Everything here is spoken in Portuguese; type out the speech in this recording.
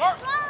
Work.